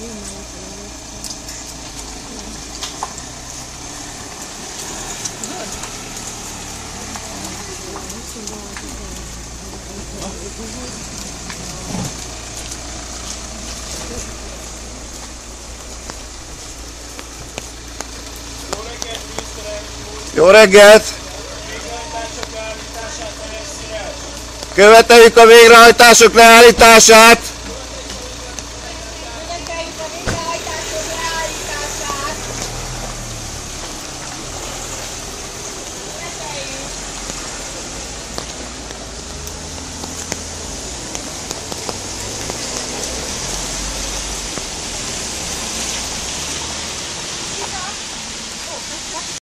Jó reggelt! Követeljük a végrehajtások leállítását! करें